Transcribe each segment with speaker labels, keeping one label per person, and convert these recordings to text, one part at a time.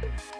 Speaker 1: Bye.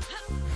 Speaker 1: Huh.